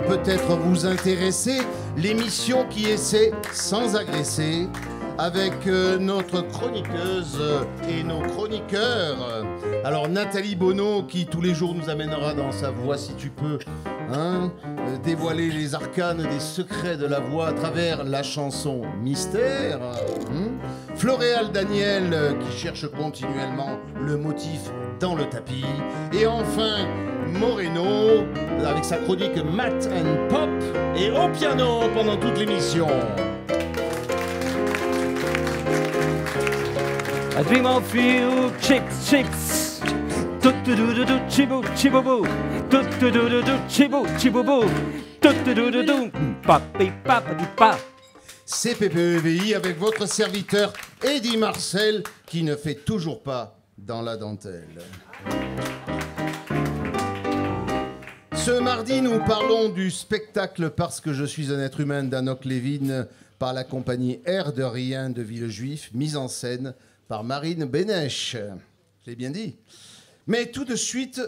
Peut-être vous intéresser. L'émission qui essaie sans agresser avec euh, notre chroniqueuse et nos chroniqueurs. Alors Nathalie Bonneau qui tous les jours nous amènera dans sa voix si tu peux, hein, euh, dévoiler les arcanes des secrets de la voix à travers la chanson Mystère. hein. Floréal Daniel euh, qui cherche continuellement le motif dans le tapis. Et enfin Moreno avec sa chronique Math and Pop et au piano pendant toute l'émission. I dream of you, chicks, chicks. Do-do-do-do-do, chibou, chibou, papi, pa. CPPEVI avec votre serviteur Eddie Marcel qui ne fait toujours pas dans la dentelle. Ce mardi, nous parlons du spectacle Parce que je suis un être humain d'Anoc Lévin par la compagnie Air de Rien de Villejuif, mise en scène par Marine Bénèche. Je l'ai bien dit. Mais tout de suite,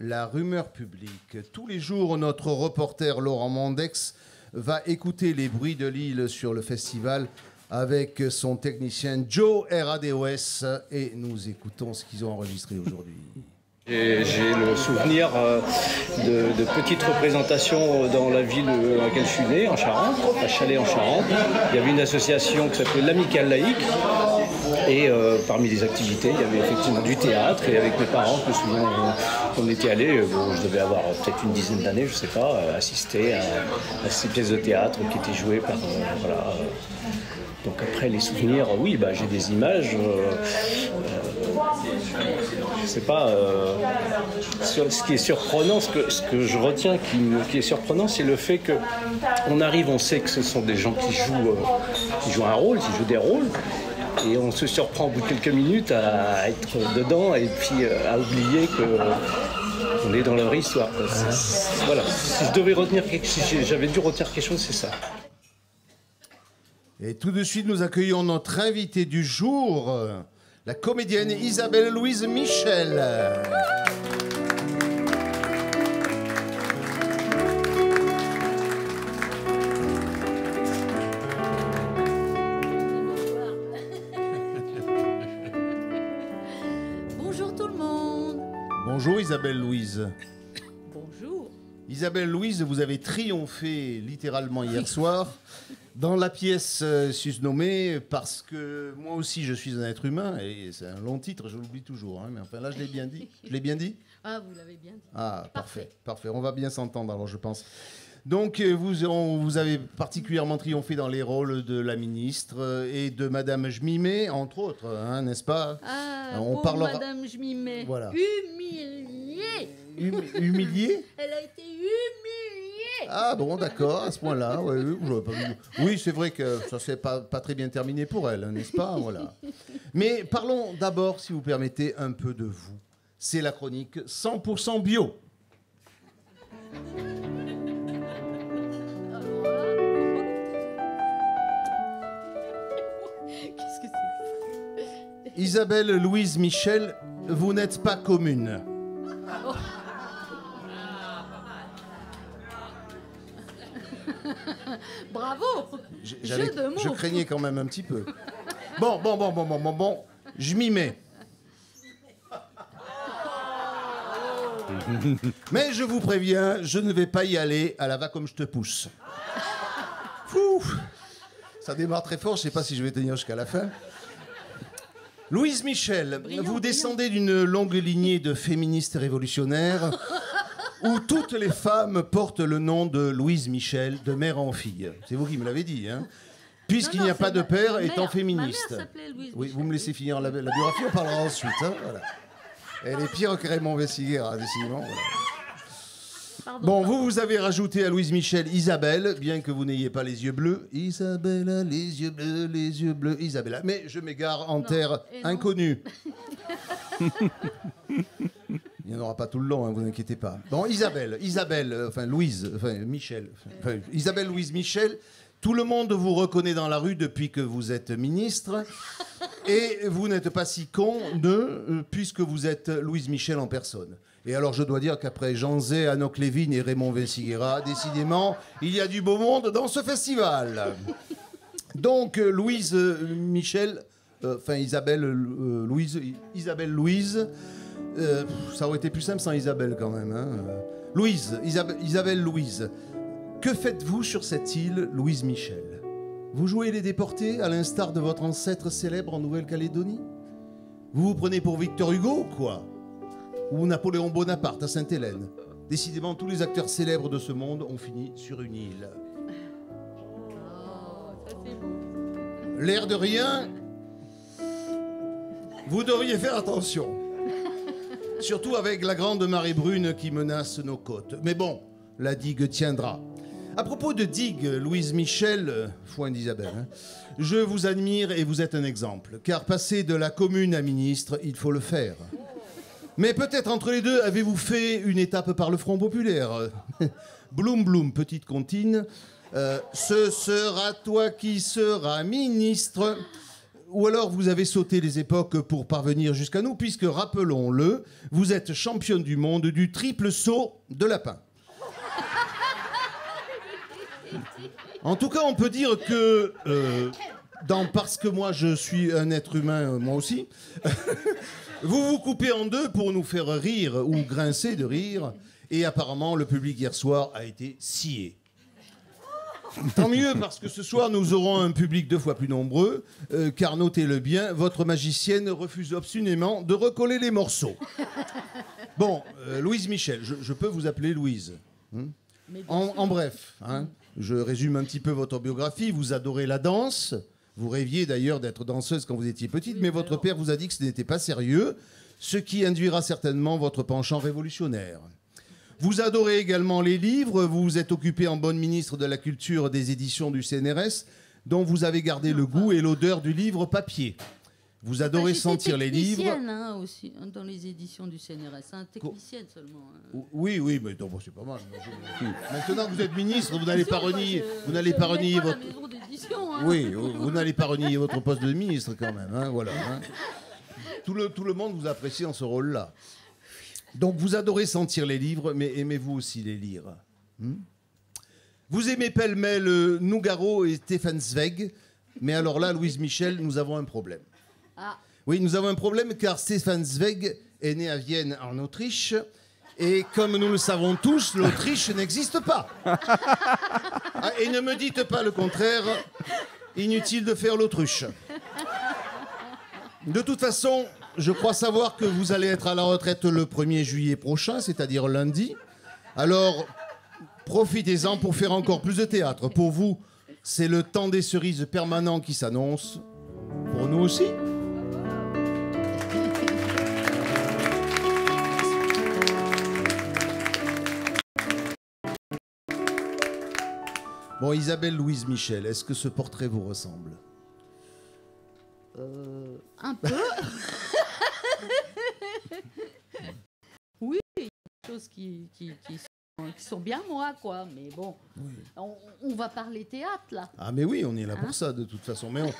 la rumeur publique. Tous les jours, notre reporter Laurent Mandex va écouter les bruits de l'île sur le festival avec son technicien Joe RADOS et nous écoutons ce qu'ils ont enregistré aujourd'hui. J'ai le souvenir euh, de, petites représentations dans la ville dans laquelle je suis né, en Charente, à Chalais en Charente. Il y avait une association qui s'appelait l'Amicale Laïque. Et euh, parmi les activités, il y avait effectivement du théâtre. Et avec mes parents, je me souviens, on, était allés, euh, je devais avoir euh, peut-être une dizaine d'années, je sais pas, euh, assister à, ces pièces de théâtre qui étaient jouées par. euh, voilà, euh. Donc après les souvenirs, oui, bah, j'ai des images. euh, je sais pas. euh, ce qui est surprenant, ce que, je retiens qui, qui est surprenant, c'est le fait que on arrive, on sait que ce sont des gens qui jouent, euh, qui jouent un rôle, qui jouent des rôles. Et on se surprend au bout de quelques minutes à être dedans et puis euh, à oublier que on est dans leur histoire. C'est- c'est- voilà. Si je devais retenir quelque si j'avais dû retenir quelque chose, c'est ça. Et tout de suite, nous accueillons notre invitée du jour, la comédienne Isabelle Louise Michel. Bonjour tout le monde. Bonjour Isabelle Louise. Isabelle Louise, vous avez triomphé littéralement hier soir dans la pièce euh, susnommée parce que moi aussi je suis un être humain et c'est un long titre, je l'oublie toujours. hein, mais enfin là je l'ai bien dit. Je l'ai bien dit Ah, vous l'avez bien dit. Ah, parfait, parfait. On va bien s'entendre alors, je pense. Donc, euh, vous, on- vous avez particulièrement triomphé dans les rôles de la ministre euh, et de Madame Jmimet, entre autres, hein, n'est-ce pas? Ah, On pauvre parlera- Madame, mets. Voilà. Humiliée. Hum- Humiliée? Elle a été humiliée. Ah bon, d'accord, à ce point-là. ouais, oui, c'est vrai que ça s'est pas, pas très bien terminé pour elle, hein, n'est-ce pas? Voilà. Mais parlons d'abord, si vous permettez, un peu de vous. C'est la chronique 100% bio. Isabelle Louise Michel, vous n'êtes pas commune. Bravo. Jeu j'avais- de mots. Je craignais quand même un petit peu. Bon, bon, bon, bon, bon, bon, bon. Je m'y mets. Mais je vous préviens, je ne vais pas y aller à la va comme je te pousse. Fou Ça démarre très fort, je ne sais pas si je vais tenir jusqu'à la fin. Louise Michel, Brillant, vous descendez d'une longue lignée de féministes révolutionnaires où toutes les femmes portent le nom de Louise Michel, de mère en fille. C'est vous qui me l'avez dit, hein Puisqu'il n'y a pas de père étant mère- féministe. Ma mère s'appelait Louise Oui, Michel. vous me laissez finir la, la biographie, on parlera ensuite. hein, voilà. Elle est pire que Raymond Vessiguera, décidément. voilà. Pardon. Bon, vous, vous avez rajouté à Louise Michel Isabelle, bien que vous n'ayez pas les yeux bleus. Isabelle, les yeux bleus, les yeux bleus, Isabella. Mais je m'égare en Non, terre inconnue. Il n'y en aura pas tout le long, hein, vous inquiétez pas. Bon, Isabelle, Isabelle, euh, enfin Louise, enfin Michel, enfin, Isabelle Louise Michel, Tout le monde vous reconnaît dans la rue depuis que vous êtes ministre. Et vous n'êtes pas si con, de, euh, puisque vous êtes Louise Michel en personne. Et alors, je dois dire qu'après Jean Zay, Anouk Lévin et Raymond Vinciguera, décidément, il y a du beau monde dans ce festival. Donc, euh, Louise euh, Michel, euh, enfin Isabelle Louise, Isabelle Louise, ça aurait été plus simple sans Isabelle quand même. hein. Louise, Isabelle, Isabelle Louise, que faites-vous sur cette île, Louise Michel? Vous jouez les déportés à l'instar de votre ancêtre célèbre en Nouvelle-Calédonie? Vous vous prenez pour Victor Hugo quoi? Ou Napoléon Bonaparte à Sainte-Hélène Décidément, tous les acteurs célèbres de ce monde ont fini sur une île. L'air de rien, vous devriez faire attention. Surtout avec la grande marée brune qui menace nos côtes. Mais bon, la digue tiendra. À propos de digue, Louise Michel, euh, foin d'Isabelle, hein, je vous admire et vous êtes un exemple. Car passer de la commune à ministre, il faut le faire. Mais peut-être entre les deux, avez-vous fait une étape par le Front Populaire Bloum Bloum, petite comptine. Euh, ce sera toi qui seras ministre. Ou alors vous avez sauté les époques pour parvenir jusqu'à nous, puisque, rappelons-le, vous êtes championne du monde du triple saut de lapin. En tout cas, on peut dire que, euh, dans, parce que moi je suis un être humain, euh, moi aussi, vous vous coupez en deux pour nous faire rire ou grincer de rire, et apparemment le public hier soir a été scié. Tant mieux, parce que ce soir, nous aurons un public deux fois plus nombreux, euh, car notez-le bien, votre magicienne refuse obstinément de recoller les morceaux. Bon, euh, Louise Michel, je, je peux vous appeler Louise. en, sûr. en bref, hein, je résume un petit peu votre biographie. Vous adorez la danse. Vous rêviez d'ailleurs d'être danseuse quand vous étiez petite, mais votre père vous a dit que ce n'était pas sérieux, ce qui induira certainement votre penchant révolutionnaire. Vous adorez également les livres, vous vous êtes occupé en bonne ministre de la culture des éditions du CNRS, dont vous avez gardé le goût et l'odeur du livre papier. Vous adorez Bah, sentir les livres. technicienne, hein, aussi, hein, dans les éditions du CNRS. Hein, technicienne seulement. hein. Oui, oui, mais bon, c'est pas mal. Maintenant que vous êtes ministre, vous n'allez pas renier, je- vous n'allez pas renier votre. hein. Oui, vous, n'allez pas renier votre poste de ministre quand même, hein, voilà. hein. Tout, le, tout le monde vous apprécie en ce rôle-là. Donc vous adorez sentir les livres, mais aimez-vous aussi les lire hmm? Vous aimez pêle-mêle euh, Nougaro et Stéphane Zweig, mais alors là, Louise Michel, nous avons un problème. Ah, Oui, nous avons un problème car Stéphane Zweig est né à Vienne en Autriche. Et comme nous le savons tous, l'Autriche n'existe pas. Ah, et ne me dites pas le contraire, inutile de faire l'autruche. De toute façon, je crois savoir que vous allez être à la retraite le 1er juillet prochain, c'est-à-dire lundi. Alors, profitez-en pour faire encore plus de théâtre. Pour vous, c'est le temps des cerises permanent qui s'annonce. Pour nous aussi. Bon, Isabelle Louise Michel, est-ce que ce portrait vous ressemble? Euh, un peu. oui, il y a des choses qui, qui, qui sont, qui sont bien moi, quoi. Mais bon, on, on va parler théâtre, là. Ah mais oui, on est là pour Hein ça de toute façon. Mais on,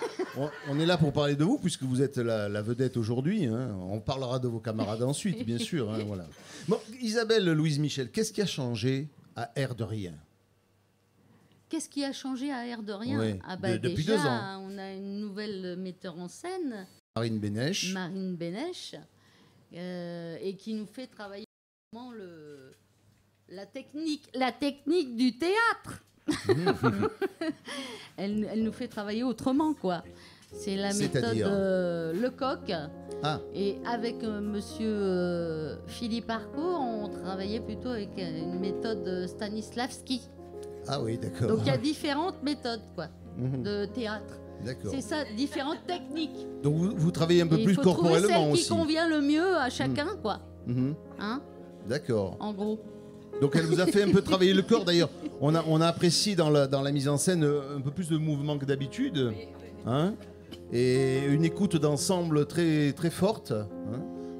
on- on est là pour parler de vous puisque vous êtes la, la vedette aujourd'hui. hein. On parlera de vos camarades ensuite, bien sûr. hein, voilà. Bon, Isabelle Louise Michel, qu'est-ce qui a changé à Air de Rien? Qu'est-ce qui a changé à Air de Rien Ouais, ah bah de- depuis déjà, deux ans. on a une nouvelle metteur en scène, Marine Bénèche. Marine Bénèche, euh, et qui nous fait travailler le, la, technique, la technique du théâtre. elle, elle nous fait travailler autrement, quoi. C'est la méthode euh, Lecoq. Ah, Et avec euh, monsieur Philippe Arco, on travaillait plutôt avec une méthode Stanislavski. Ah oui, d'accord. Donc il y a différentes méthodes, quoi, Mhm, de théâtre. D'accord. C'est ça, différentes techniques. Donc vous, vous travaillez un peu Et plus il faut trouver corporellement celle aussi. qui convient le mieux à chacun, quoi. Mhm, Hein, D'accord. en gros. Donc elle vous a fait un peu travailler le corps d'ailleurs. On a, on a apprécié dans la, dans la mise en scène euh, un peu plus de mouvement que d'habitude. Hein? Et une écoute d'ensemble très, très forte. hein?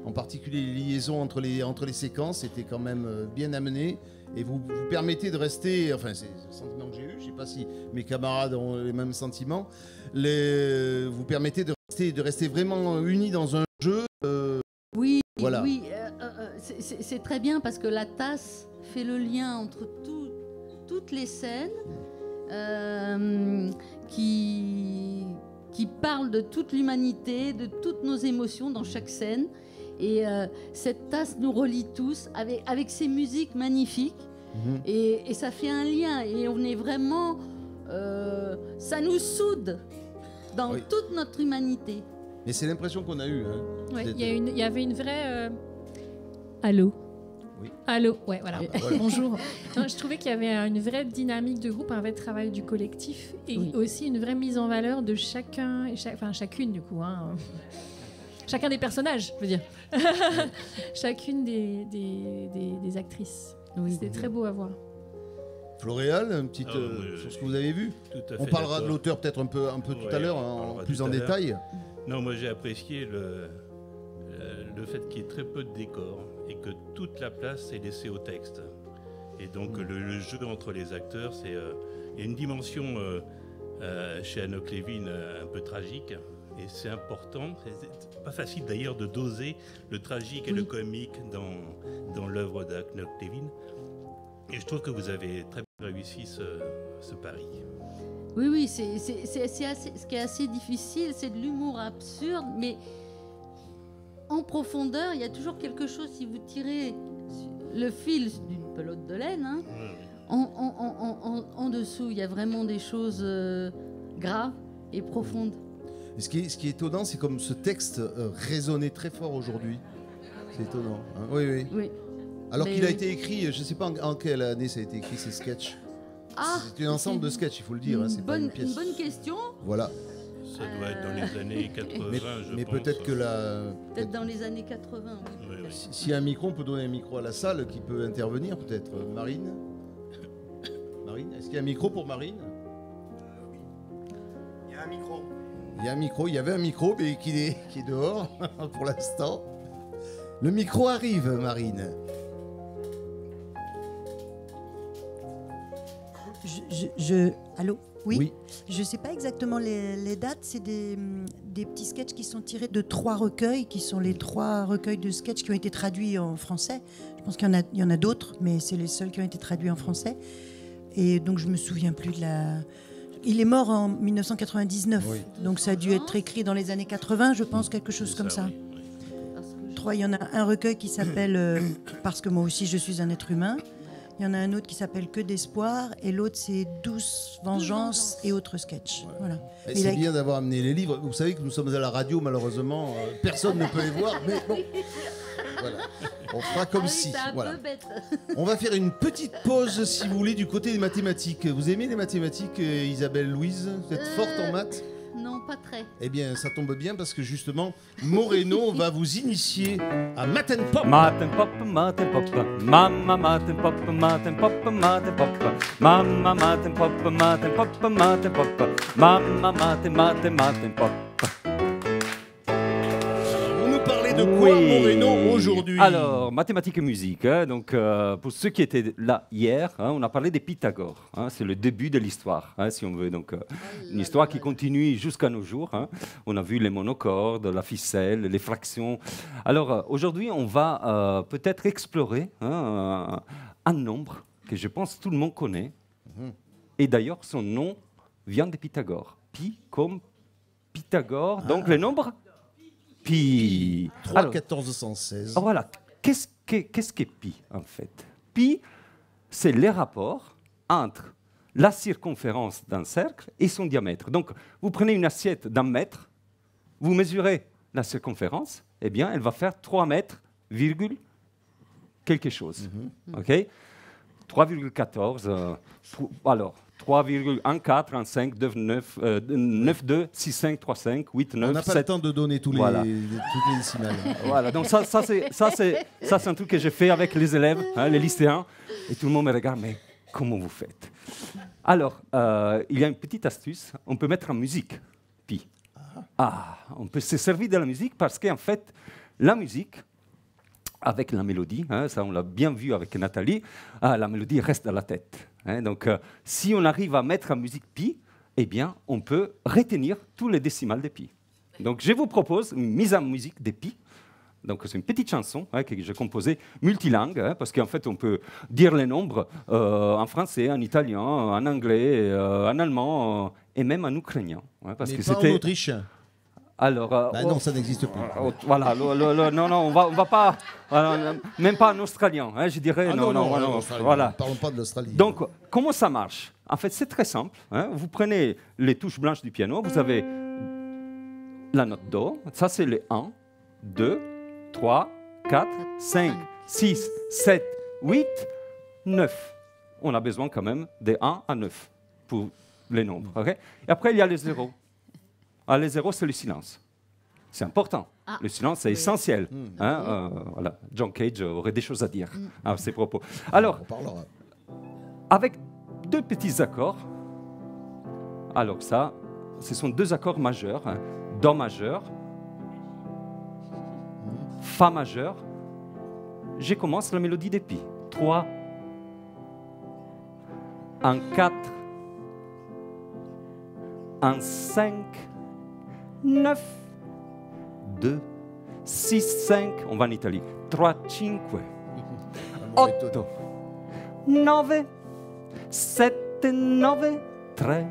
En particulier les liaisons entre les, entre les séquences étaient quand même euh, bien amenées. Et vous vous permettez de rester, enfin c'est le sentiment que j'ai eu, je sais sais pas si mes camarades ont les mêmes sentiments, les, vous permettez de rester, de rester vraiment unis dans un jeu. euh, Oui, Voilà. oui, euh, euh, euh, c'est- très bien parce que la tasse fait le lien entre tout- toutes les scènes euh, qui, qui parlent de toute l'humanité, de toutes nos émotions dans chaque scène. Et euh, cette tasse nous relie tous avec, avec ces musiques magnifiques. Mhm. Et, et ça fait un lien. Et on est vraiment. euh, ça nous soude dans Oui. toute notre humanité. Mais c'est l'impression qu'on a eue. hein. Ouais, C'est- il y, avait une vraie. euh, Allô? Oui. Allô, ouais, voilà. Ah, voilà. Bonjour. Non, je trouvais qu'il y avait une vraie dynamique de groupe, un vrai travail du collectif et Oui. aussi une vraie mise en valeur de chacun, et enfin chacune du coup. hein. Chacun des personnages, je veux dire. Chacune des, des, des- des actrices. Oui. C'était très beau à voir. Floréal, une petite, Ah, euh, oui, sur ce que vous avez vu Tout à On fait parlera de l'auteur peut-être un peu, un peu tout à l'heure, hein, plus tout en à l'heure. détail. Non, moi j'ai apprécié le, le fait qu'il y ait très peu de décors et que toute la place est laissée au texte. Et donc le, le jeu entre les acteurs, c'est euh, il y a une dimension euh, euh, chez Anok Levin euh, un peu tragique. Et c'est important, c'est pas facile d'ailleurs de doser le tragique et le comique dans, dans l'œuvre d'Anok Levin. Et je trouve que vous avez très bien réussi ce, ce pari. Oui, oui, c'est, c'est- c'est- assez- ce qui est assez difficile, c'est de l'humour absurde, mais en profondeur, il y a toujours quelque chose, si vous tirez le fil d'une pelote de laine, hein, en- en- en- en dessous, il y a vraiment des choses euh, graves et profondes. Ce, qui est, ce qui est étonnant, c'est comme ce texte euh, résonnait très fort aujourd'hui. C'est étonnant. hein. Oui, oui. Oui. Alors Mais qu'il a oui. été écrit, je ne sais pas en, en quelle année ça a été écrit ces sketchs. Ah, c'est un ensemble de sketchs, il faut le dire. hein, une, c'est pas bonne, une pièce. une bonne question, Voilà. Ça doit être dans les années 80, Mais, je mais pense. peut-être que la. peut-être dans les années 80. oui, Oui, peut-être. oui. Si, si un micro, on peut donner un micro à la salle qui peut intervenir, peut-être. Euh, Marine Marine Est-ce qu'il y a un micro pour Marine? Il y a un micro. Il y a un micro, il y avait un micro, mais qui est, qui est dehors pour l'instant. Le micro arrive, Marine. Je, je, je- Allô? Oui, Je ne sais pas exactement les, les dates. C'est des, des petits sketchs qui sont tirés de trois recueils, qui sont les trois recueils de sketchs qui ont été traduits en français. Je pense qu'il y en a, a d'autres, mais c'est les seuls qui ont été traduits en français. Et donc je me souviens plus de la. Il est mort en 1999, Oui. donc ça a dû être écrit dans les années 80, je pense, quelque chose comme ça. Trois, il y en a un recueil qui s'appelle euh, Parce que moi aussi je suis un être humain. Il y en a un autre qui s'appelle Que d'espoir. Et l'autre c'est Douce vengeance et autres sketchs. Voilà. C'est a- bien d'avoir amené les livres. Vous savez que nous sommes à la radio, malheureusement, euh, personne ne peut les voir, mais bon. Voilà. On fera comme Ah oui, si. Voilà. peu bête. On va faire une petite pause, si vous voulez, du côté des mathématiques. Vous aimez les mathématiques, euh, Isabelle Louise Vous êtes Euh, forte en maths Non, pas très. Eh bien, ça tombe bien parce que justement, Moreno va vous initier à Math and Pop. Maten pop, maten pop, mamma maten pop, maten pop, maten pop, mamma maten pop, maten pop, maten pop, mamma maten, maten, maten pop. De quoi, Oui. Moreno, aujourd'hui Alors, mathématiques et musique. hein, donc, euh, pour ceux qui étaient là hier, hein, on a parlé des Pythagore. hein, c'est le début de l'histoire, hein, si on veut. Donc, euh, une histoire qui continue jusqu'à nos jours. hein. On a vu les monocordes, la ficelle, les fractions. Alors, euh, aujourd'hui, on va euh, peut-être explorer hein, un, un nombre que je pense tout le monde connaît. Et d'ailleurs, son nom vient de Pythagore. Pi comme Pythagore. Donc, le nombre Pi. 3 Alors, 1416. ah, voilà. Qu'est-ce que qu'est-ce que pi en fait? Pi, c'est les rapports entre la circonférence d'un cercle et son diamètre. Donc, vous prenez une assiette d'un mètre, vous mesurez la circonférence, eh bien, elle va faire 3 mètres, virgule, quelque chose. OK? 3,14. euh, tro- alors, 3,14, 15, 9, euh, 9, 2, 6, 5, 3, 5, 8, On 9, n'a pas 7, le temps de donner tous les, Voilà. toutes les décimales. voilà, donc ça, ça c'est ça un truc que j'ai fait avec les élèves, hein, les lycéens, et tout le monde me regarde, mais comment vous faites? Alors, euh, il y a une petite astuce, on peut mettre en musique pi. Ah, on peut se servir de la musique parce qu'en fait, la musique, avec la mélodie, hein, ça on l'a bien vu avec Nathalie, ah, la mélodie reste dans la tête. hein. donc euh, si on arrive à mettre en musique pi, eh bien on peut retenir tous les décimales des pi. Donc je vous propose une mise en musique des pi. Donc c'est une petite chanson hein, que j'ai composée multilingue, parce qu'en fait on peut dire les nombres euh, en français, en italien, en anglais, euh, en allemand et même en ukrainien. parce Mais que pas en Autriche. Alors euh, Bah oh, non, ça n'existe plus. euh, voilà, le- le- le- non, non, on va, on va pas, voilà, même pas en australien, hein, je dirais, Ah non, non, non, non, voilà. Parlons pas de l'Australie. Donc, comment ça marche? En fait, c'est très simple. hein. Vous prenez les touches blanches du piano, vous avez la note Do, ça c'est le 1, 2, 3, 4, 5, 6, 7, 8, 9. On a besoin quand même des 1 à 9 pour les nombres. ok? Et après, il y a les zéros. Ah, les zéros, c'est le silence. C'est important. Ah, le silence, c'est oui. essentiel. hein, euh, voilà. John Cage aurait des choses à dire à ces propos. Alors, On parlera. avec deux petits accords. Alors ça, ce sont deux accords majeurs. hein. Do majeur, Fa majeur. Je commence la mélodie des pi. 3, un 4, un 5, 9, 2, 6, 5, on va en Italie. 3, 5, 8, 9, 7, 9, 3,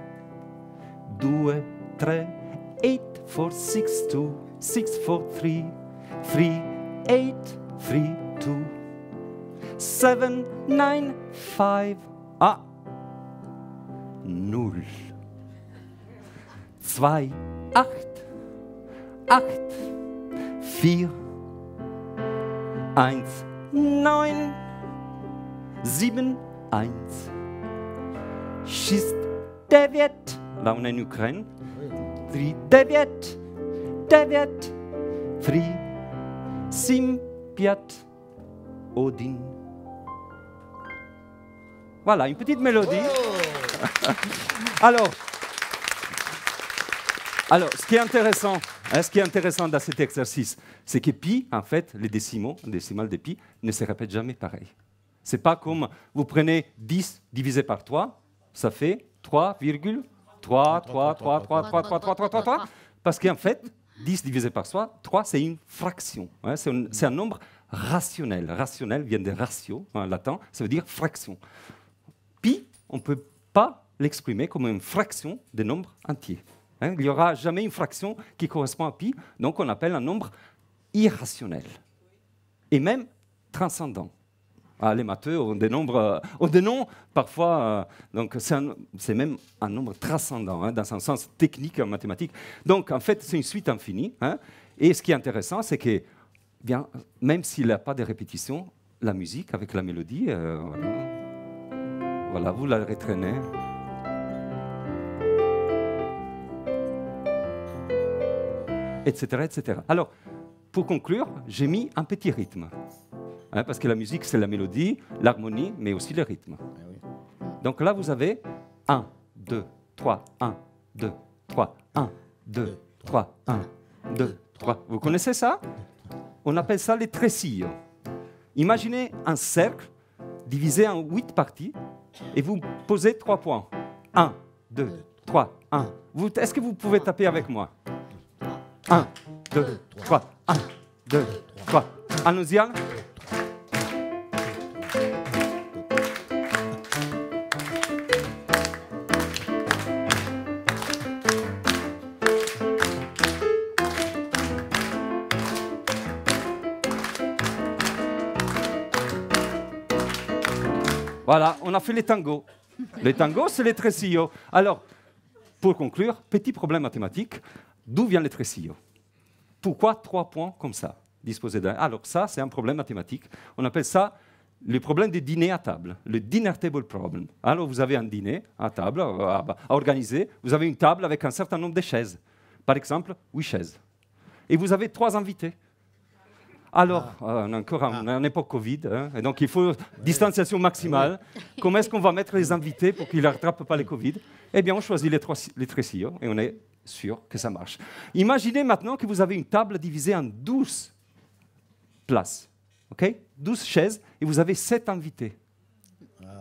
2, 3, 8, 4, 6, 2, 6, 4, 3, 3, 8, 3, 2, 7, 9, 5, ah, 0, 2, 8, 8, 4, 1, 9, 7, 1, 6, 9, là on est en Ukraine, 3, 9, 9, 3, 5, 4, Odin. Voilà, une petite mélodie. alors, alors, ce qui est intéressant, ce qui est intéressant dans cet exercice, c'est que pi, en fait, les décimaux, les décimales de pi, ne se répètent jamais pareil. C'est pas comme vous prenez 10 divisé par 3, ça fait 3,3, 3, 3, 3, 3, 3, 3, 3, 3, 3, parce qu'en fait, 10 divisé par 3, 3 c'est une fraction. hein, c'est un, un nombre rationnel. Rationnel vient de ratio, en latin, ça veut dire fraction. Pi, on ne peut pas l'exprimer comme une fraction des nombres entiers. Hein. il n'y aura jamais une fraction qui correspond à pi, donc on appelle un nombre irrationnel. Et même transcendant. Ah, les matheux ont des nombres, euh, ont des noms parfois, euh, donc c'est même un nombre transcendant, hein, dans un sens technique en mathématiques. Donc en fait, c'est une suite infinie. hein. et ce qui est intéressant, c'est que bien, même s'il n'y a pas de répétition, la musique avec la mélodie, euh, voilà. Voilà, vous la retraînez. Etc., etc. Alors, pour conclure, j'ai mis un petit rythme. Hein, parce que la musique, c'est la mélodie, l'harmonie, mais aussi le rythme. Donc là, vous avez 1, 2, 3, 1, 2, 3, 1, 2, 3, 1, 2, 3. Vous connaissez ça? On appelle ça les tresillos. Imaginez un cercle divisé en 8 parties et vous posez 3 points. 1, 2, 3, 1. Vous- Est-ce que vous pouvez taper avec moi? 1, 2, 3, 1, 2, 3. Allons-y. hein Voilà, on a fait les tangos. Les tangos, c'est les tresillos. Alors, pour conclure, petit problème mathématique. D'où vient les tresillos Pourquoi trois points comme ça, disposés d'un? Alors ça, c'est un problème mathématique. On appelle ça le problème du dîner à table, le dinner table problem. Alors vous avez un dîner à table, à, à organiser. Vous avez une table avec un certain nombre de chaises. Par exemple, huit chaises. Et vous avez trois invités. Alors, euh, on est encore en, en époque Covid, hein, et donc il faut distanciation maximale. Comment est-ce qu'on va mettre les invités pour qu'ils ne rattrapent pas les Covid? Eh bien, on choisit les, trois, les et on est sûr que ça marche. Imaginez maintenant que vous avez une table divisée en 12 places. OK? 12 chaises et vous avez 7 invités.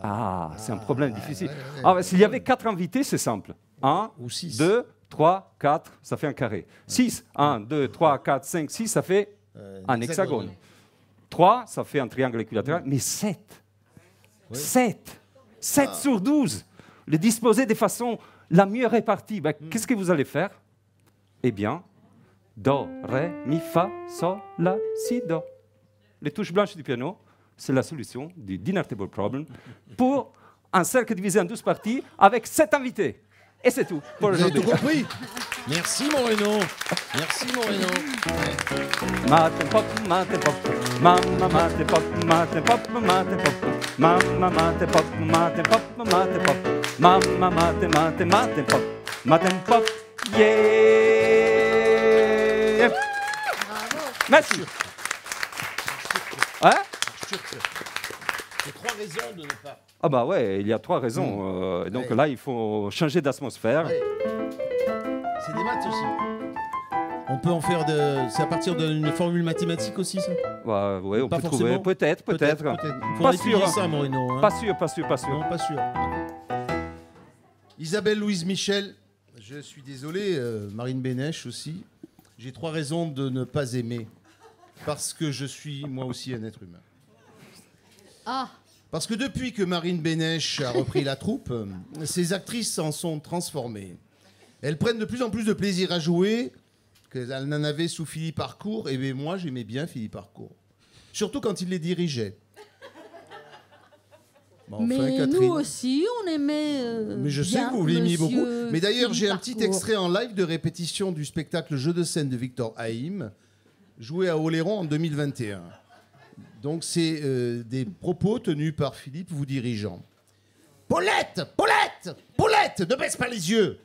Ah, c'est un problème difficile. Ah, S'il y avait 4 invités, c'est simple. 1, Ou six. 2, 3, 4, ça fait un carré. 6, 1, 2, 3, 4, 5, 6, ça fait Euh, un hexagone. 3, ça fait un triangle équilatéral. Mais 7, 7, 7 Ah. sur 12, les disposer de façon la mieux répartie. Ben, Hmm. Qu'est-ce que vous allez faire? Eh bien, Do, Ré, Mi, Fa, Sol, La, Si, Do. Les touches blanches du piano, c'est la solution du dinner table problem pour un cercle divisé en 12 parties avec 7 invités. Et c'est tout pour Vous avez aujourd'hui. tout compris Merci Moreno. Merci Moreno. Mate pop, mate pop, mamma mate pop, mate pop, mate pop, mamma mate pop, mate pop, mate pop, mamma mate mate mate pop, mate pop, yeah. Merci. Hein J'ai trois raisons de ne pas. Ah bah ouais, il y a trois raisons. euh, donc Ouais. là, il faut changer d'atmosphère. Ouais. C'est des maths aussi. On peut en faire de. C'est à partir d'une formule mathématique aussi, ça? Ouais, ouais, on Pas peut trouver. Peut-être, peut-être. Il Pas faudrait sûr. ça, Moreno. hein. Pas sûr, pas sûr, pas sûr. Non, pas sûr. Isabelle Louise Michel, je suis désolé, euh, Marine Bénèche aussi. J'ai trois raisons de ne pas aimer. Parce que je suis moi aussi un être humain. Ah, Parce que depuis que Marine Bénèche a repris la troupe, ses actrices s'en sont transformées. Elles prennent de plus en plus de plaisir à jouer qu'elles n'en avaient sous Philippe Harcourt. Et bien, moi, j'aimais bien Philippe Harcourt. Surtout quand il les dirigeait. Bon, mais nous aussi, on aimait. euh, Mais je sais que vous l'aimiez beaucoup. Mais d'ailleurs, j'ai un petit extrait en live de répétition du spectacle Jeu de scène de Victor Haïm, joué à Oléron en 2021. Donc, c'est euh, des propos tenus par Philippe vous dirigeant. Paulette Paulette Paulette Ne baisse pas les yeux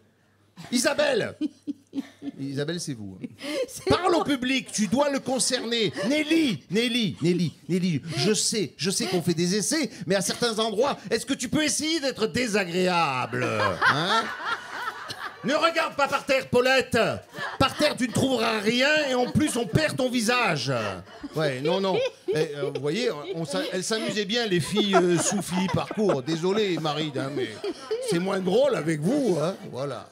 Isabelle Isabelle, c'est vous. hein. Parle au public, tu dois le concerner. Nelly, Nelly, Nelly, Nelly, je sais, je sais qu'on fait des essais, mais à certains endroits, est-ce que tu peux essayer d'être désagréable hein? Ne regarde pas par terre, Paulette Par terre, tu ne trouveras rien et en plus, on perd ton visage. Ouais, non, non. Eh, euh, vous voyez, on s'a- elles s'amusaient bien, les filles euh, Parcours. Désolé, Marine, hein, mais c'est moins drôle avec vous. Hein, voilà.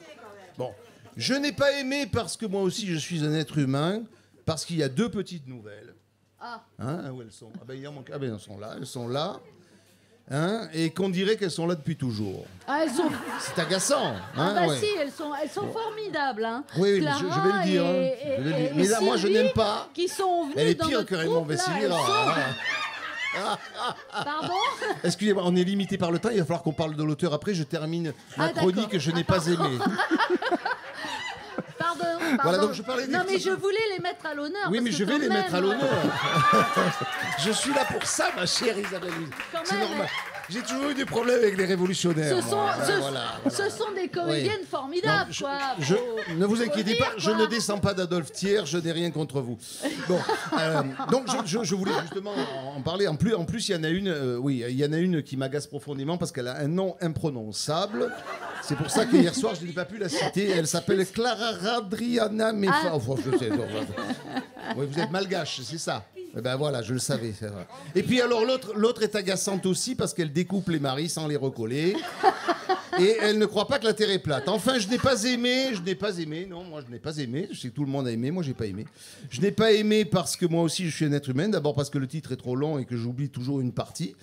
Bon, je n'ai pas aimé parce que moi aussi je suis un être humain, parce qu'il y a deux petites nouvelles. Ah. Hein, où elles sont ah ben, il en manque- ah ben, elles sont là, elles sont là. Hein, et qu'on dirait qu'elles sont là depuis toujours. Ah, elles sont. C'est agaçant. Ah Hein, bah ouais. si, elles sont, elles sont formidables. Hein. Oui, oui, mais je- je vais le dire, hein. et- Je vais le et- dire. et Mais là, moi, je n'aime pas. Qui sont venues Elle est dans pire que Raymond Vessilira. Pardon Excusez-moi, on est limité par le temps. Il va falloir qu'on parle de l'auteur après. Je termine ma Ah, chronique que je n'ai pas aimée. Voilà, donc je parlais des Non, mais je voulais les mettre à l'honneur. Oui, mais je vais les mettre à l'honneur. je suis là pour ça, ma chère Isabelle. C'est normal. J'ai toujours eu des problèmes avec les révolutionnaires. Ce sont, moi. ce, Ouais, voilà, voilà. ce sont des comédiennes Oui. formidables, Non, je- quoi. je- Faut- ne vous inquiétez dire, pas, je ne descends pas d'Adolphe Thiers, je n'ai rien contre vous. Bon, euh, donc je, voulais justement en parler. En plus, en plus, il y en a une, euh, oui, il y en a une qui m'agace profondément parce qu'elle a un nom imprononçable. C'est pour ça que hier soir, je n'ai pas pu la citer. Elle s'appelle Clara Radriana Mefa. Ah. Enfin, je sais, non, oui, vous êtes malgache, c'est ça. Eh ben voilà, je le savais. c'est. Et puis alors l'autre, l'autre est agaçante aussi parce qu'elle découpe les maris sans les recoller. Et elle ne croit pas que la Terre est plate. Enfin, je n'ai pas aimé, je n'ai pas aimé, non, moi je n'ai pas aimé. Je sais que tout le monde a aimé, moi j'ai pas aimé. Je n'ai pas aimé parce que moi aussi je suis un être humain. D'abord parce que le titre est trop long et que j'oublie toujours une partie.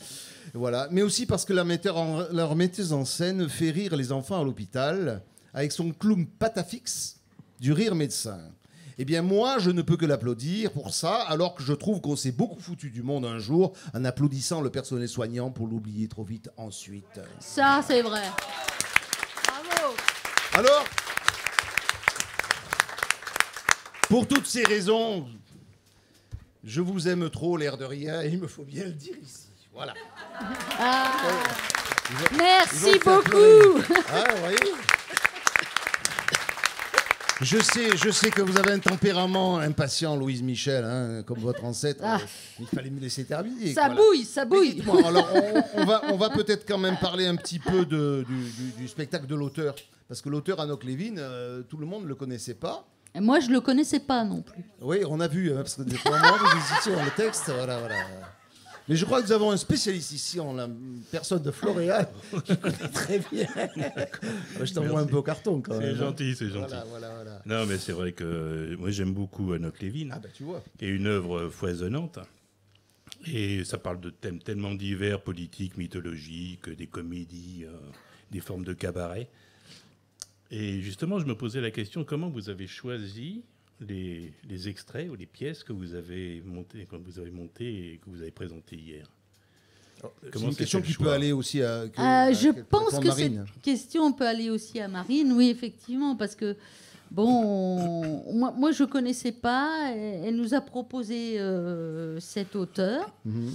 Voilà. Mais aussi parce que la metteur en- leur metteuse en scène fait rire les enfants à l'hôpital avec son clown patafix du rire médecin. Eh bien, moi, je ne peux que l'applaudir pour ça, alors que je trouve qu'on s'est beaucoup foutu du monde un jour en applaudissant le personnel soignant pour l'oublier trop vite ensuite. Ça, c'est vrai. Bravo. Alors, pour toutes ces raisons, je vous aime trop, l'air de rien, et il me faut bien le dire ici. Voilà. Ah. Vont- Merci beaucoup. pleurer. Ah, vous voyez? Je sais, je sais que vous avez un tempérament impatient, Louise Michel, hein, comme votre ancêtre. Ah. Euh, Il fallait me laisser terminer. Ça voilà. bouille, ça bouille. alors on, on va, on va peut-être quand même parler un petit peu de- du, du- du spectacle de l'auteur. Parce que l'auteur Anouk Lévin, euh, tout le monde ne le connaissait pas. Et moi, je le connaissais pas non plus. Oui, on a vu, hein, parce que des fois, moi, vous hésitiez dans le texte, voilà, voilà. Mais je crois que nous avons un spécialiste ici, en la personne de Floréal, qui connaît très bien. je t'envoie un peu au carton quand même. C'est gentil, c'est gentil. Voilà, voilà, voilà. Non, mais c'est vrai que euh, moi j'aime beaucoup Anouk Lévin, Ah bah tu vois. qui est une œuvre foisonnante. Et ça parle de thèmes tellement divers, politiques, mythologiques, des comédies, euh, des formes de cabaret. Et justement, je me posais la question comment vous avez choisi les, les extraits ou les pièces que vous avez montées, que vous avez montées et que vous avez présentées hier C'est Comment une question qui peut aller aussi à. que- Euh, à je pense que Marine. cette question peut aller aussi à Marine, oui, effectivement, parce que, bon, on- moi, moi je ne connaissais pas, elle nous a proposé euh, cet auteur, Mhm.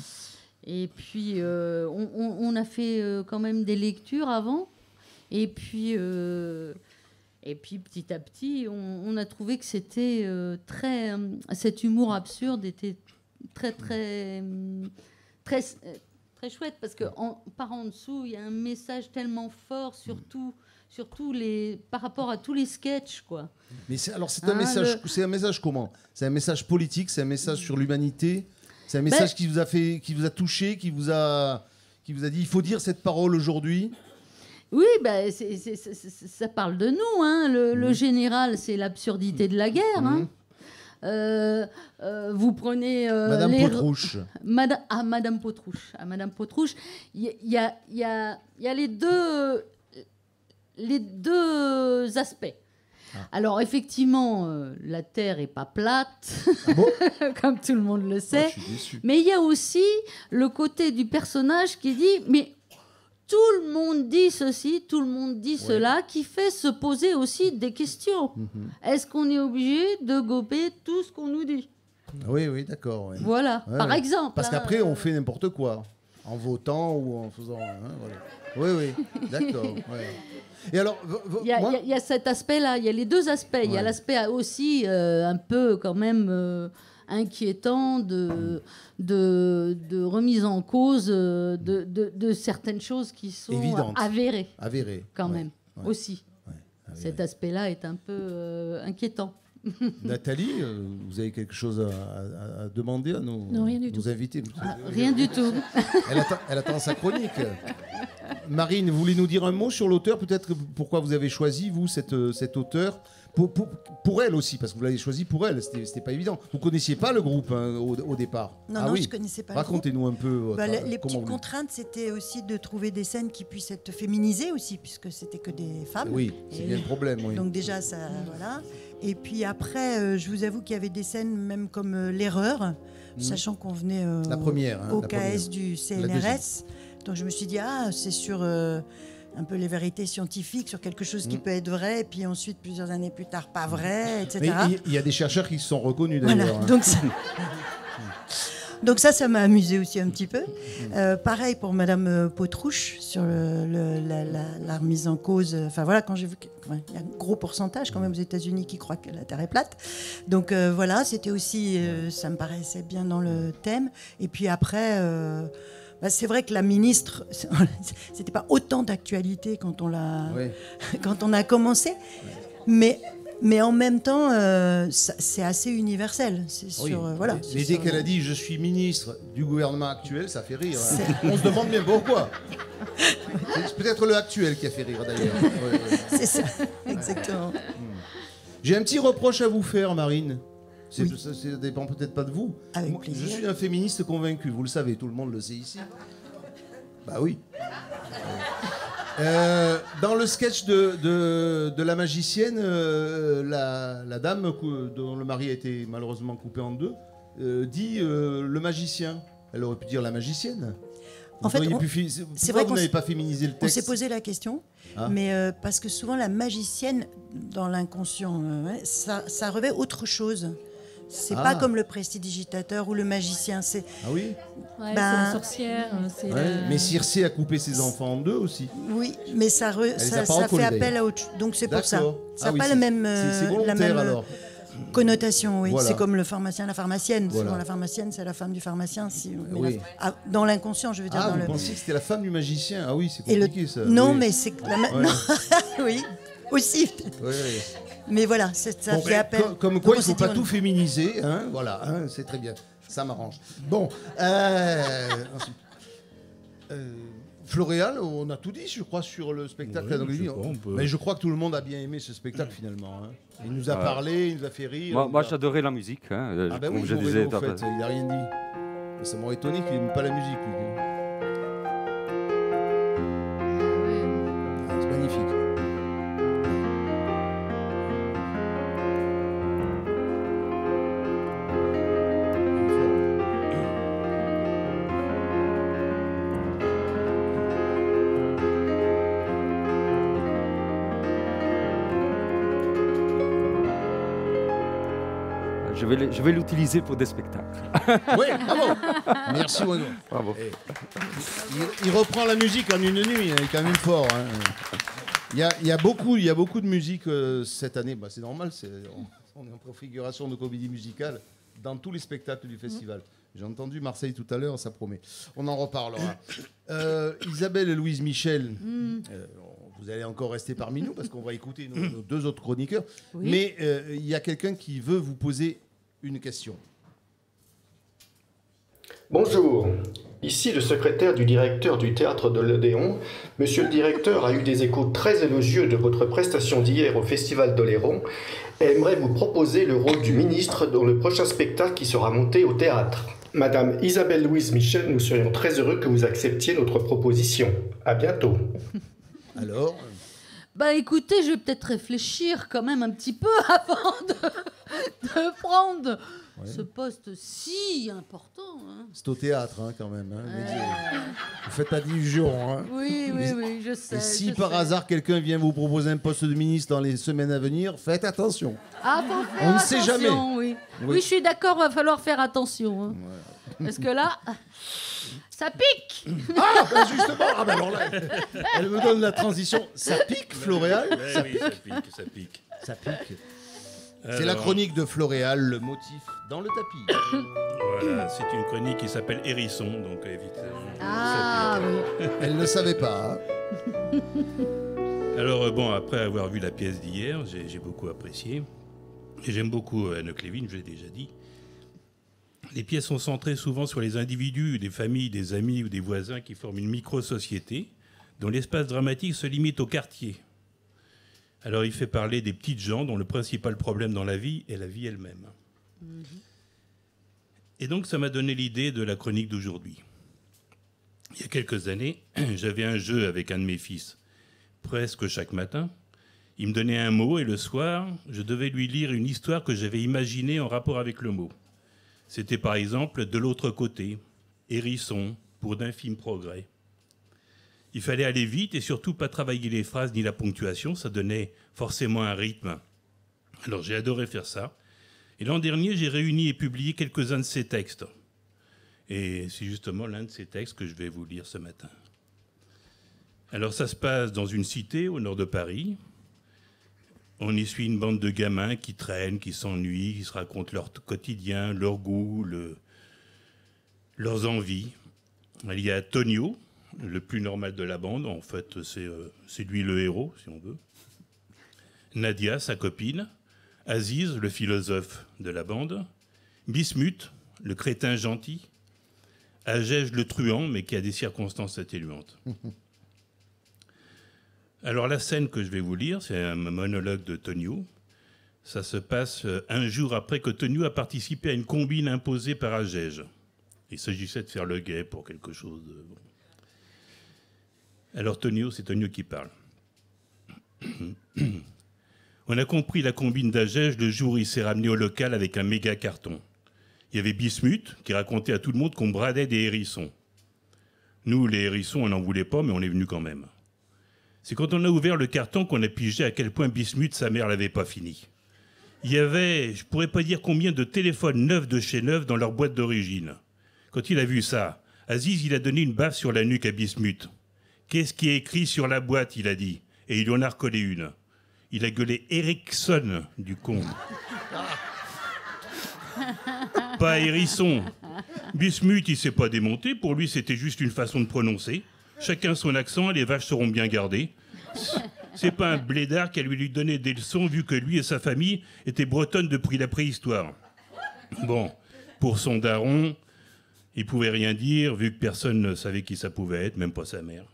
et puis euh, on, on- on a fait euh, quand même des lectures avant, et puis, euh, et puis petit à petit, on, on a trouvé que c'était euh, très. euh, cet humour absurde était très, très. hum, très euh, très chouette parce que en, par en dessous il y a un message tellement fort surtout surtout les par rapport à tous les sketchs quoi Mais alors c'est un Ah, message, le- c'est un message comment? C'est un message politique, c'est un message sur l'humanité, c'est un Ben- message qui vous a fait, qui vous a touché, qui vous a, qui vous a dit il faut dire cette parole aujourd'hui? Oui bah, ça parle de nous hein. le, le général c'est l'absurdité de la guerre hein. Mhm. Euh, euh, vous prenez euh, Madame les- Potrouche. Madame, ah, Madame Potrouche. À Madame Potrouche, il y, a- il y a, il y a- il y a les deux, les deux aspects. Alors effectivement, la Terre est pas plate, Ah bon? comme tout le monde le Ah, sait. Mais il y a aussi le côté du personnage qui dit, mais tout le monde dit ceci, tout le monde dit cela, qui fait se poser aussi des questions. Mhm. Est-ce qu'on est obligé de gober tout ce qu'on nous dit? Oui, oui, d'accord. ouais. Voilà, Ouais, par exemple. Parce hein. qu'après on fait n'importe quoi, en votant ou en faisant. hein, voilà. Oui, oui, d'accord. Et alors, Il y, a- moi- y cet aspect-là, il y a les deux aspects. Il y a l'aspect aussi euh, un peu quand même euh, inquiétant de, de, de remise en cause euh, de, de- de certaines choses qui sont Évidentes. avérées avéré. quand ouais. même ouais. aussi. avéré. Cet aspect-là est un peu euh, inquiétant. Nathalie, euh, vous avez quelque chose à, à- à demander à nos, Non, rien du nos tout. invités Ah, rien du tout. elle, attend, elle attend sa chronique. Marine, vous voulez nous dire un mot sur l'auteur? Peut-être pourquoi vous avez choisi, vous, cette, euh, cet auteur? Pour, pour, pour elle aussi, parce que vous l'avez choisi pour elle, c'était pas évident. Vous connaissiez pas le groupe hein, au, au départ? Non, Ah non, oui. je connaissais pas. Racontez-nous un peu. votre- Bah, les, petites contraintes, c'était aussi de trouver des scènes qui puissent être féminisées aussi, puisque c'était que des femmes. Oui, c'est bien le problème. Oui. Donc déjà, ça, voilà. Et puis après, euh, je vous avoue qu'il y avait des scènes même comme euh, l'erreur, sachant qu'on venait euh, Mhm. La première, hein, au la KS première. du. CNRS. Donc je me suis dit, ah, c'est sur un peu les vérités scientifiques, sur quelque chose qui Mhm. peut être vrai, et puis ensuite, plusieurs années plus tard, pas vrai, etc. Il- y a des chercheurs qui se sont reconnus Voilà, d'ailleurs. hein. donc ça... donc ça, ça m'a amusé aussi un petit peu. Euh, pareil pour Madame euh, Potrouche sur le- le- la, la- la remise en cause. euh, Enfin voilà, quand j'ai vu qu'il y a un gros pourcentage quand même aux États-Unis qui croient que la Terre est plate. Donc euh, voilà, c'était aussi, euh, ça me paraissait bien dans le thème. Et puis après. Bah, c'est vrai que la ministre, c'était pas autant d'actualité quand on l'a, quand on a commencé, mais mais en même temps, euh, c'est assez universel. Oui. sur, euh, voilà. Mais- dès qu'elle a dit je suis ministre du gouvernement actuel, ça fait rire. hein. On se demande bien pourquoi. C'est peut-être le actuel qui a fait rire d'ailleurs. Ouais, ouais. C'est ça, exactement. J'ai un petit reproche à vous faire, Marine. C'est, Ça, ça dépend peut-être pas de vous. Avec Moi, plaisir. Je suis un féministe convaincu, vous le savez, tout le monde le sait ici. Bah oui. Euh, dans le sketch de, de, de la magicienne, euh, la, la dame dont le mari a été malheureusement coupé en deux euh, dit le magicien. Elle aurait pu dire la magicienne. En fait, on- c'est vrai vous qu'on n'avez s- pas féminisé le On texte s'est posé la question, Ah. mais euh, parce que souvent la magicienne, dans l'inconscient, euh, ça revêt autre chose. C'est Ah. pas comme le prestidigitateur ou le magicien. C'est Ah oui Ouais, Ben, c'est la sorcière. c'est Ouais. la- Mais Circé a coupé ses enfants en deux aussi. oui, mais ça, re- ça, fait appel à autre chose. Donc c'est pour ça. Ça Ah n'a oui, pas la même, euh, la même alors. connotation. Oui, Voilà. c'est comme le pharmacien, la pharmacienne. Voilà. Souvent la pharmacienne, c'est la femme du pharmacien. Si, mais Oui. la- ah, dans l'inconscient, je veux dire. Ah, dans vous le... pensiez que c'était la femme du magicien? Ah oui, c'est le- compliqué ça. Non, Oui. mais c'est la ma- Ouais. non. oui. aussi. Oui, oui. Mais voilà, c'est- ça Bon, fait appel. Comme, comme Donc, quoi, il ne faut pas tout on- féminiser. Hein, voilà, hein, c'est très bien. Ça m'arrange. Bon. euh, ensuite, euh, Floréal, on a tout dit, je crois, sur le spectacle. Je crois, peut- Mais je crois que tout le monde a bien aimé ce spectacle, finalement. hein. Il nous a Ouais. parlé, il nous a fait rire. Moi, a- j'adorais la musique. hein, Ah ben comme oui, je disais. il n'a rien dit. Ça m'aurait étonné qu'il n'aime pas la musique, lui. Vais je vais l'utiliser pour des spectacles. Oui, bravo Merci, Wano. Bravo. Eh, Il, il reprend la musique en une nuit, hein, il est quand même fort. hein. Il, y a, il y a beaucoup, il y a beaucoup de musique euh, cette année. Bah, c'est normal, c'est, on, on est en configuration de comédie musicale dans tous les spectacles du festival. J'ai entendu Marseille tout à l'heure, ça promet. On en reparlera. Euh, Isabelle et Louise Michel, euh, vous allez encore rester parmi nous parce qu'on va écouter nos, nos deux autres chroniqueurs. Oui. Mais euh, il y a quelqu'un qui veut vous poser une question. Bonjour, ici le secrétaire du directeur du théâtre de l'Odéon. Monsieur le directeur a eu des échos très élogieux de votre prestation d'hier au Festival d'Oléron et aimerait vous proposer le rôle du ministre dans le prochain spectacle qui sera monté au théâtre. Madame Isabelle Louise Michel, nous serions très heureux que vous acceptiez notre proposition. À bientôt. Alors? Bah écoutez, je vais peut-être réfléchir quand même un petit peu avant de, de prendre ce poste si important. hein. C'est au théâtre, hein, quand même. hein. Vous faites allusion. Hein. Oui, oui, oui, je sais. Et si je par sais. hasard quelqu'un vient vous proposer un poste de ministre dans les semaines à venir, faites attention. Ah, On ne sait attention, jamais. Oui. Oui. Oui. je suis d'accord, va falloir faire attention. hein. Parce que là, ça pique. Ah, ben justement, ah ben alors là, elle me donne la transition. Ça pique, Floréal? Ça, oui, pique. ça pique, ça pique. ça pique. C'est la chronique de Floréal, le motif dans le tapis. Voilà, c'est une chronique qui s'appelle Hérisson, donc évidemment. Ah, oui. Elle ne savait pas. hein. Alors euh, bon, après avoir vu la pièce d'hier, j'ai j'ai beaucoup apprécié. Et j'aime beaucoup euh, Anne Clévin, je l'ai déjà dit. Les pièces sont centrées souvent sur les individus, des familles, des amis ou des voisins qui forment une micro-société dont l'espace dramatique se limite au quartier. Alors il fait parler des petites gens dont le principal problème dans la vie est la vie elle-même. Et donc ça m'a donné l'idée de la chronique d'aujourd'hui. Il y a quelques années, j'avais un jeu avec un de mes fils presque chaque matin. Il me donnait un mot et le soir, je devais lui lire une histoire que j'avais imaginée en rapport avec le mot. C'était par exemple De l'autre côté, Hérisson, pour d'infimes progrès. Il fallait aller vite et surtout pas travailler les phrases ni la ponctuation, ça donnait forcément un rythme. Alors j'ai adoré faire ça. Et l'an dernier, j'ai réuni et publié quelques-uns de ces textes. Et c'est justement l'un de ces textes que je vais vous lire ce matin. Alors ça se passe dans une cité au nord de Paris. On y suit une bande de gamins qui traînent, qui s'ennuient, qui se racontent leur quotidien, leur goût, le- leurs envies. Il y a Tonio, le plus normal de la bande. En fait, c'est euh, c'est lui le héros, si on veut. Nadia, sa copine. Aziz, le philosophe de la bande. Bismuth, le crétin gentil. Agège, le truand, mais qui a des circonstances atténuantes. Alors la scène que je vais vous lire, c'est un monologue de Tonio. Ça se passe euh, un jour après que Tonio a participé à une combine imposée par Agège. Il s'agissait de faire le guet pour quelque chose de... bon. Alors Tonio, c'est Tonio qui parle. On a compris la combine d'Agège le jour où il s'est ramené au local avec un méga carton. Il y avait Bismuth qui racontait à tout le monde qu'on bradait des hérissons. Nous, les hérissons, on n'en voulait pas, mais on est venu quand même. C'est quand on a ouvert le carton qu'on a pigé à quel point Bismuth, sa mère, l'avait pas fini. Il y avait, je pourrais pas dire combien de téléphones neufs de chez neuf dans leur boîte d'origine. Quand il a vu ça, Aziz, il a donné une baffe sur la nuque à Bismuth. Qu'est-ce qui est écrit sur la boîte il a dit. Et il en a recollé une. Il a gueulé Ericsson du con. pas hérisson. Bismuth, il s'est pas démonté. Pour lui, c'était juste une façon de prononcer. Chacun son accent et les vaches seront bien gardées. C'est pas un blédard qui a lui donné des leçons vu que lui et sa famille étaient bretonnes depuis la préhistoire. Bon, pour son daron, il pouvait rien dire vu que personne ne savait qui ça pouvait être, même pas sa mère.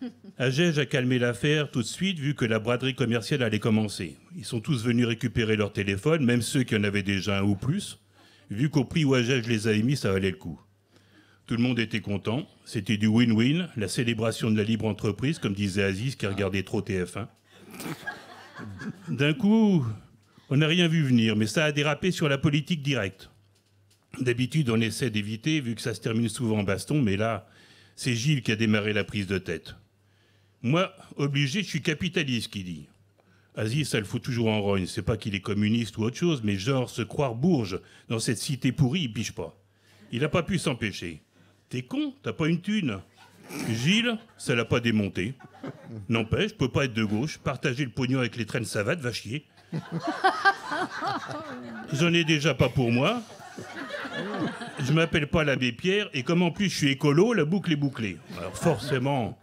Agege a calmé l'affaire tout de suite vu que la braderie commerciale allait commencer? Ils sont tous venus récupérer leur téléphone, même ceux qui en avaient déjà un ou plus, vu qu'au prix où Agege les avait mis, ça valait le coup. Tout le monde était content, c'était du win-win, la célébration de la libre entreprise, comme disait Aziz qui regardait trop TF1. D'un coup, on n'a rien vu venir, mais ça a dérapé sur la politique directe. D'habitude, on essaie d'éviter, vu que ça se termine souvent en baston, mais là, c'est Gilles qui a démarré la prise de tête. Moi, obligé, je suis capitaliste, qui dit. Aziz, ça le fout toujours en rogne. C'est pas qu'il est communiste ou autre chose, mais genre se croire bourge dans cette cité pourrie, il piche pas. Il n'a pas pu s'empêcher. T'es con, t'as pas une thune. Gilles, ça l'a pas démonté. N'empêche, je peux pas être de gauche. Partager le pognon avec les traînes savates, va chier. J'en ai déjà pas pour moi. Je m'appelle pas l'abbé Pierre, et comme en plus je suis écolo, la boucle est bouclée. Alors forcément,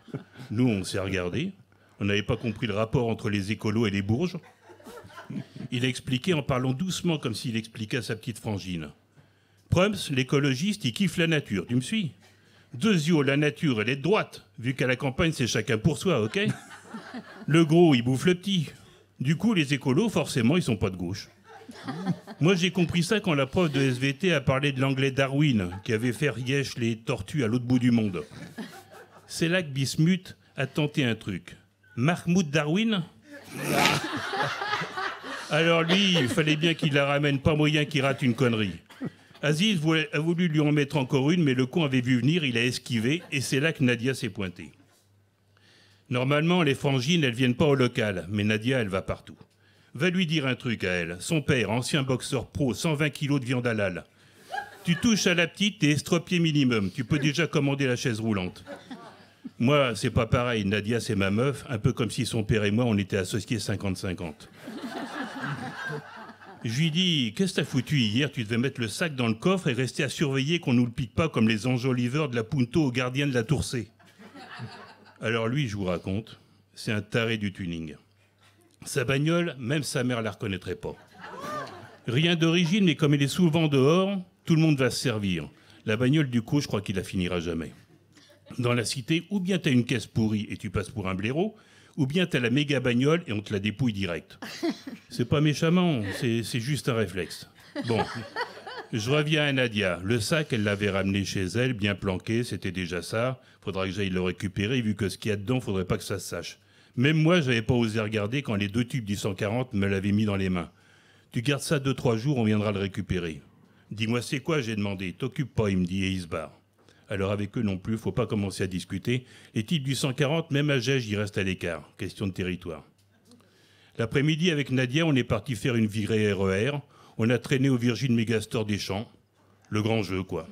nous on s'est regardé. On n'avait pas compris le rapport entre les écolos et les bourges. Il a expliqué en parlant doucement comme s'il expliquait à sa petite frangine. Prums, l'écologiste, il kiffe la nature, tu me suis? Deux yeux, la nature, elle est droite, vu qu'à la campagne, c'est chacun pour soi, ok? Le gros, il bouffe le petit. Du coup, les écolos, forcément, ils sont pas de gauche. Moi, j'ai compris ça quand la prof de SVT a parlé de l'anglais Darwin, qui avait fait rièche les tortues à l'autre bout du monde. C'est là que Bismuth a tenté un truc. Mahmoud Darwin Alors lui, il fallait bien qu'il la ramène, pas moyen qu'il rate une connerie. Aziz a voulu lui en mettre encore une, mais le con avait vu venir, il a esquivé, et c'est là que Nadia s'est pointée. Normalement, les frangines, elles viennent pas au local, mais Nadia, elle va partout. Va lui dire un truc à elle. Son père, ancien boxeur pro, 120 kilos de viande halal. Tu touches à la petite, t'es estropié minimum. Tu peux déjà commander la chaise roulante. Moi, c'est pas pareil. Nadia, c'est ma meuf, un peu comme si son père et moi, on était associés 50-50. Je lui dis Qu'est-ce que t'as foutu hier? Tu devais mettre le sac dans le coffre et rester à surveiller qu'on nous le pique pas comme les enjoliveurs de la Punto aux gardiens de la Toursée. Alors lui, je vous raconte, c'est un taré du tuning. Sa bagnole, même sa mère la reconnaîtrait pas. Rien d'origine, mais comme elle est souvent dehors, tout le monde va se servir. La bagnole, du coup, je crois qu'il la finira jamais. Dans la cité, ou bien t'as une caisse pourrie et tu passes pour un blaireau, ou bien t'as la méga bagnole et on te la dépouille direct. C'est pas méchamment, c'est c'est juste un réflexe. Bon, je reviens à Nadia. Le sac, elle l'avait ramené chez elle, bien planqué, c'était déjà ça. Faudra que j'aille le récupérer, vu que ce qu'il y a dedans, faudrait pas que ça se sache. Même moi, j'avais pas osé regarder quand les deux tubes du 140 me l'avaient mis dans les mains. Tu gardes ça deux, trois jours, on viendra le récupérer. Dis-moi, c'est quoi j'ai demandé. T'occupe pas, il me dit, et il se. Alors avec eux non plus, faut pas commencer à discuter. Les types du 140, même à Gège, ils restent à l'écart. Question de territoire. L'après-midi, avec Nadia, on est parti faire une virée RER. On a traîné au Virgin Megastore des Champs. Le grand jeu, quoi.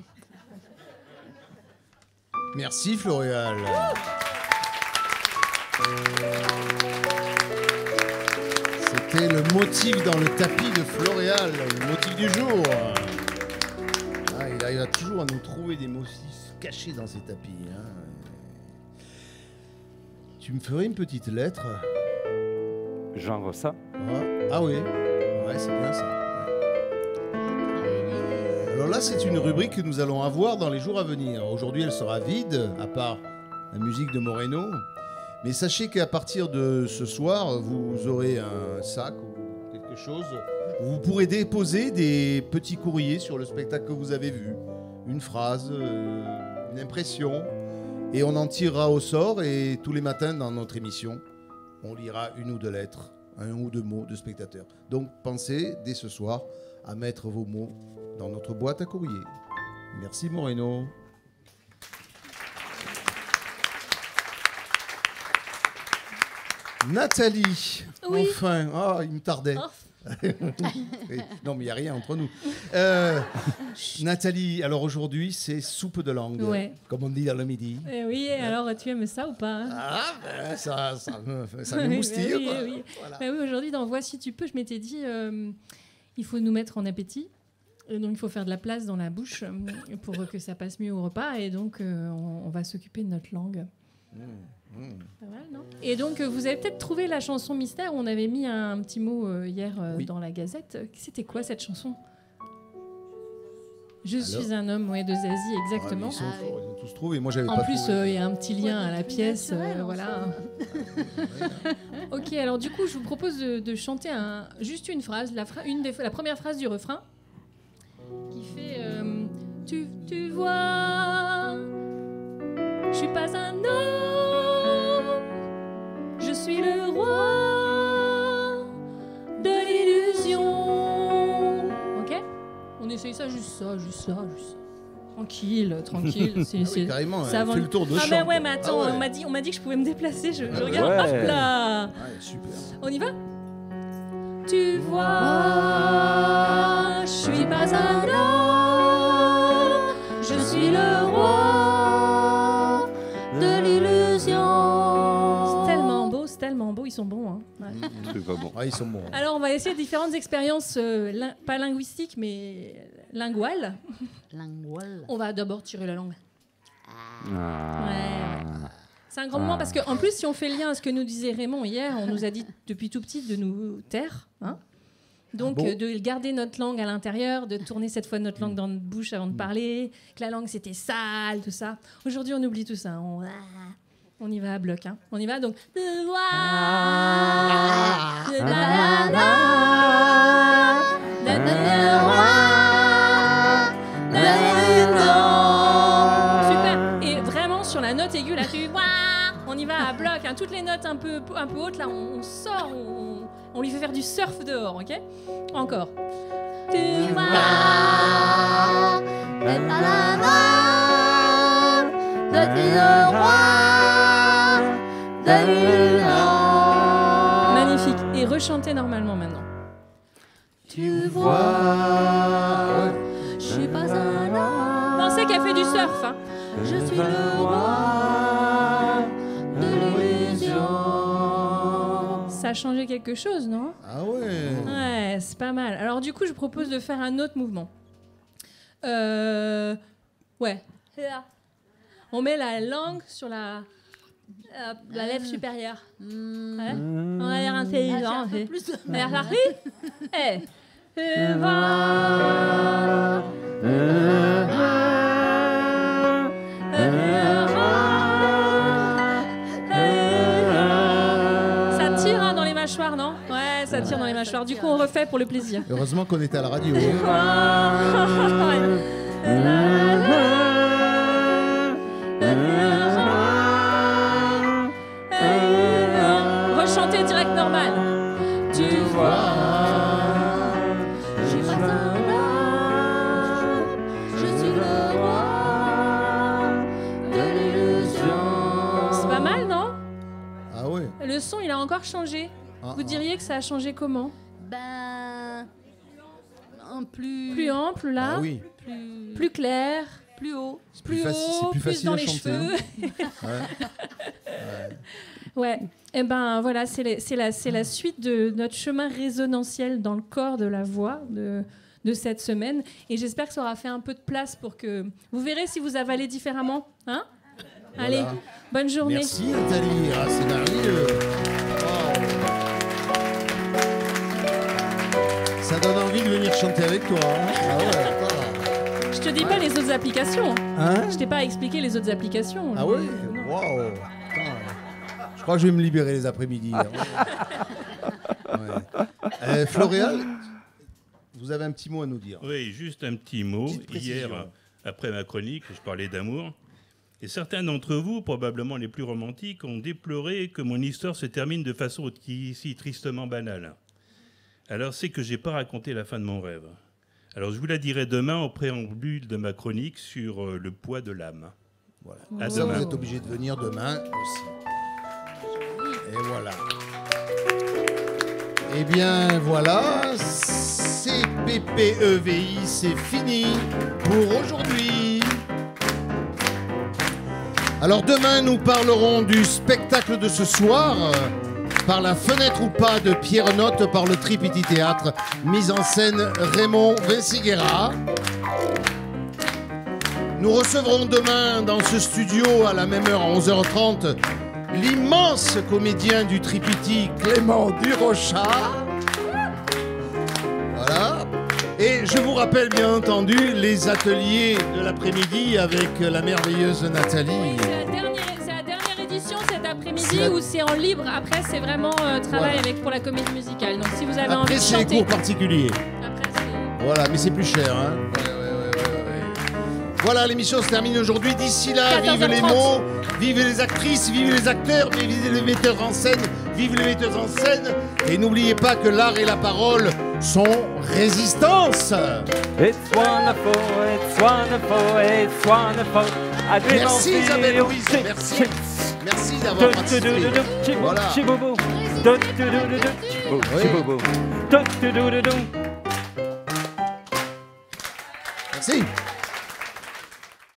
Merci Floréal. C'était le motif dans le tapis de Floréal, le motif du jour. Ah, il arrive toujours à nous trouver des motifs cachés dans ces tapis. hein. Tu me ferais une petite lettre? Genre ça Ouais. Ah oui, ouais, c'est bien ça. Ouais. Alors là, c'est une rubrique que nous allons avoir dans les jours à venir. Aujourd'hui, elle sera vide, à part la musique de Moreno. Mais sachez qu'à partir de ce soir, vous aurez un sac ou quelque chose où vous pourrez déposer des petits courriers sur le spectacle que vous avez vu. Une phrase, euh, une impression. Et on en tirera au sort et tous les matins dans notre émission, on lira une ou deux lettres, un ou deux mots de spectateurs. Donc pensez dès ce soir à mettre vos mots dans notre boîte à courrier. Merci Moreno. Nathalie, Oui. enfin, ah, il me tardait. Oh. Non, mais il n'y a rien entre nous. Euh, Nathalie, alors aujourd'hui, c'est soupe de langue, Ouais. comme on dit dans le midi. Eh oui, alors tu aimes ça ou pas hein? Ah, ben, ça, ça me, ça me moustille. oui, oui. Voilà. Bah oui, aujourd'hui, dans Voici tu peux, je m'étais dit, euh, il faut nous mettre en appétit. Et donc, il faut faire de la place dans la bouche pour que ça passe mieux au repas. Et donc, euh, on, on va s'occuper de notre langue. Pas mal, non? Et donc, euh, vous avez peut-être trouvé la chanson mystère. On avait mis un, petit mot euh, hier euh, Oui. dans la Gazette. C'était quoi cette chanson? Je Alors suis un homme, ouais, de Zazie, exactement. Ouais, mais ils, sont Ah, forts, ils ont tous trouvé. Moi, j'avais En pas plus, trouvé. euh, il y a un petit lien à la pièce. naturel, euh, en voilà. ok, alors du coup, je vous propose de, de chanter un, juste une phrase, la, phra- une des, la première phrase du refrain, qui fait euh, tu, tu vois, je suis pas un homme, suis le roi de l'illusion. Ok? On essaye ça, juste ça, juste ça, juste ça. Tranquille, tranquille. c'est- Ah oui, c'est- carrément, ça avance. fait le tour de Ah champ. mais ouais, mais attends, Ah ouais. on m'a dit, on m'a dit que je pouvais me déplacer. Je, je Ah regarde. Ouais. Hop là. Ouais, super. On y va? Tu vois, je suis pas un homme, je suis le roi sont bons. Hein. Ouais. C'est pas bon. Ouais, ils sont bons. Alors on va essayer différentes expériences, euh, lin- pas linguistiques mais linguales. Lingual. On va d'abord tirer la langue. Ah. Ouais. C'est un grand moment parce qu'en plus, si on fait lien à ce que nous disait Raymond hier, on nous a dit depuis tout petit de nous taire. hein. Donc, Ah bon euh, de garder notre langue à l'intérieur, de tourner cette fois notre langue dans notre bouche avant de parler, que la langue c'était sale, tout ça. Aujourd'hui, on oublie tout ça. On, on y va à bloc. hein. On y va donc. Super. Et vraiment sur la note aiguë, là, tu on y va à bloc. hein. Toutes les notes un peu, un peu hautes, là, on, on sort, on, on lui fait faire du surf dehors, ok? Encore. Tu Tu vois, je suis pas un homme. Pensez qu'elle fait du surf. Hein. Je suis le roi de l'illusion. Ça a changé quelque chose, non? Ah ouais. Ouais, c'est pas mal. Alors du coup, je propose de faire un autre mouvement. Euh, ouais. Là. On met la langue sur la, la, la lèvre supérieure. Ouais. On a l'air intelligent. Ah, un peu plus On a l'air Eh. Ça tire hein, dans les mâchoires, non Ouais, ça tire dans les mâchoires. Du coup, on refait pour le plaisir. Heureusement qu'on était à la radio. hein. Encore changé. Ah, Vous ah. diriez que ça a changé comment Ben. En plus. Plus ample, là Ah oui. Plus, Plus clair plus haut. C'est plus, haut, plus facile dans à les chanter. cheveux. hein. Ouais. Ouais. Et ben voilà, c'est la, suite de notre chemin résonantiel dans le corps de la voix de, de cette semaine. Et j'espère que ça aura fait un peu de place pour que vous verrez si vous avalez différemment. Hein? Allez, bonne journée. Merci Nathalie, Ah, c'est merveilleux. Ça donne envie de venir chanter avec toi. hein. Ah ouais. Je te dis pas les autres applications. Hein Je t'ai pas expliqué les autres applications. Ah Non. Waouh. Je crois que je vais me libérer les après-midi. là. Ouais. Euh, Floréal, vous avez un petit mot à nous dire. Oui, juste un petit mot. Petite précision. Hier, après ma chronique, je parlais d'amour. Et certains d'entre vous, probablement les plus romantiques, ont déploré que mon histoire se termine de façon qui- si tristement banale. Alors c'est que j'ai pas raconté la fin de mon rêve. Alors je vous la dirai demain au préambule de ma chronique sur euh, le poids de l'âme. Voilà. À Ça, demain. vous êtes obligé de venir demain aussi. Et voilà. Eh bien, voilà. CPPEVI, c'est fini pour aujourd'hui. Alors demain, nous parlerons du spectacle de ce soir. Par la fenêtre ou pas de Pierre Note par le Tripiti Théâtre, mise en scène Raymond Vinciguera. Nous recevrons demain dans ce studio à la même heure, à 11h30, l'immense comédien du triptyque Clément Durochard. Voilà. Et je vous rappelle bien entendu les ateliers de l'après-midi avec la merveilleuse Nathalie. C'est la dernière, c'est la dernière édition cet après-midi où c'est en libre. Après, c'est vraiment euh, travail Voilà. avec pour la comédie musicale. Donc, si vous avez envie de cours particuliers. après, c'est- Voilà, mais c'est plus cher. Hein. Voilà, l'émission se termine aujourd'hui. D'ici là, vive les 14h30. mots, vive les actrices, vive les acteurs, vive les metteurs en scène, vive les metteurs en scène. Et n'oubliez pas que l'art et la parole sont résistance. It's wonderful, it's wonderful, it's wonderful. I dream Merci Isabelle. Louise, merci. Merci d'avoir participé. Voilà. Merci.